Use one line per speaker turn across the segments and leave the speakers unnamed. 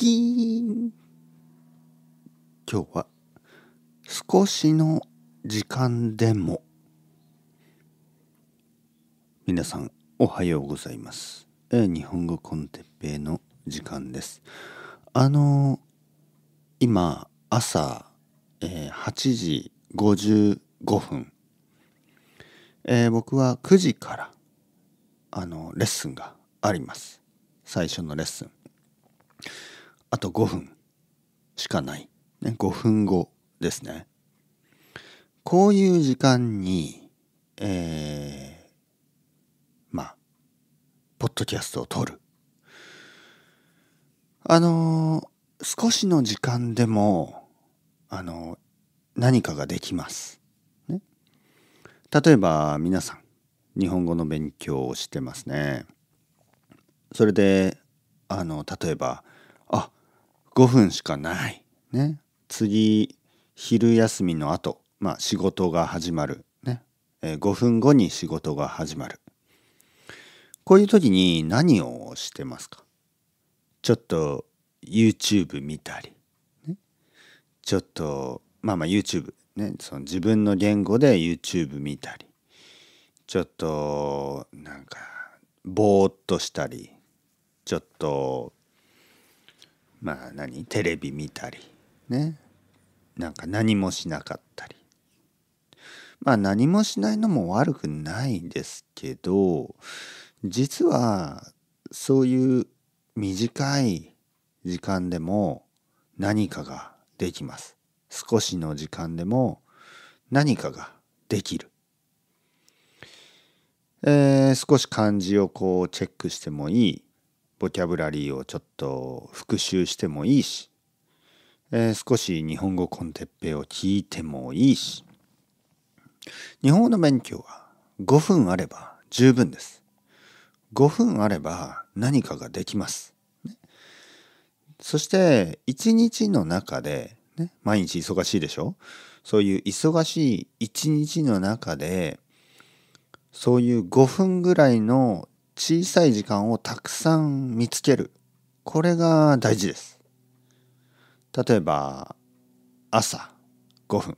キーン。今日は少しの時間でも皆さんおはようございます、え日本語コンテッペイの時間です。あの今朝、えー8時55分、えー僕は9時からあのレッスンがあります。最初のレッスン。あと5分しかない、ね、5分後ですね。こういう時間にえーまあポッドキャストを撮る。あのー少しの時間でもあの何かができます、ね、例えば皆さん日本語の勉強をしてますね。それであの例えばあ5分しかない。ね。次昼休みの後まあ仕事が始まる。ね、えー5分後に仕事が始まる。こういう時に何をしてますか？ちょっと YouTube 見たり、ね、ちょっとまあまあ YouTube ね。その自分の言語で YouTube 見たり。ちょっとなんかぼーっとしたり。ちょっとまあ何？テレビ見たり。ね？なんか何もしなかったり。まあ何もしないのも悪くないですけど実はそういう短い時間でも何かができます。少しの時間でも何かができる。えー少し漢字をこうチェックしてもいい。ボキャブラリーをちょっと復習してもいいし、えー少し日本語コンテッペを聞いてもいいし日本語の勉強は5分あれば十分です。5分あれば何かができます、ね。そして一日の中で、ね、毎日忙しいでしょ？そういう忙しい一日の中でそういう5分ぐらいの小さい時間をたくさん見つける。これが大事です。例えば朝5分。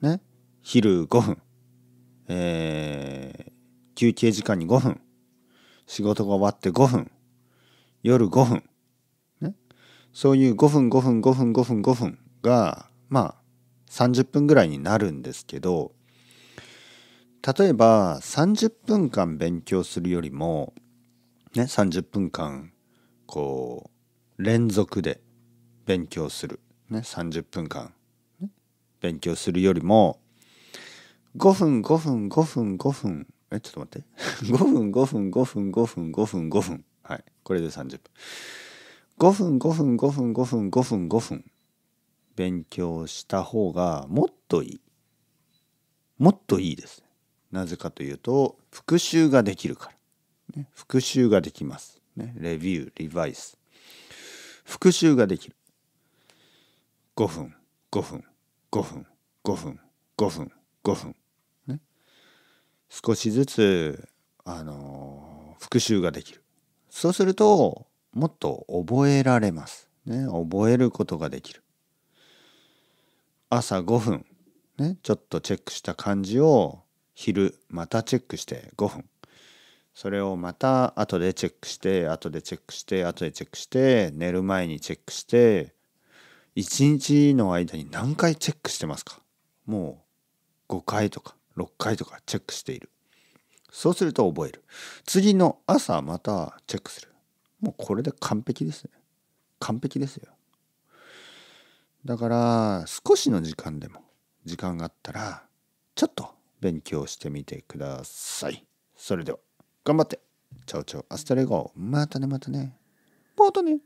ね。昼5分。えー休憩時間に5分。仕事が終わって5分。夜5分。ね。そういう5分5分5分5分5分がまあ30分ぐらいになるんですけど例えば30分間勉強するよりもね30分間こう連続で勉強する、ね、30分間、ね勉強するよりも5分5分5分5分えちょっと待って。5分5分5分5分5分5分はいこれで30分5分5分5分5分5分5分勉強した方がもっといい。もっといいです。なぜかというと復習ができるから、ね、復習ができます、ね、レビューリバイス。復習ができる。5分。5分。5分。5分。5分。5分。ね。少しずつあの復習ができる。そうするともっと覚えられます。ね。覚えることができる。朝5分。ね。ちょっとチェックした漢字を昼またチェックして5分。それをまた後でチェックして後でチェックして後でチェックして寝る前にチェックして1日の間に何回チェックしてますか？もう5回とか6回とかチェックしている。そうすると覚える。次の朝またチェックする。もうこれで完璧ですね。完璧ですよ。だから少しの時間でも時間があったらちょっと勉強してみてください。それでは頑張って。 Chao chao hasta luego。またねまたね。ポートね。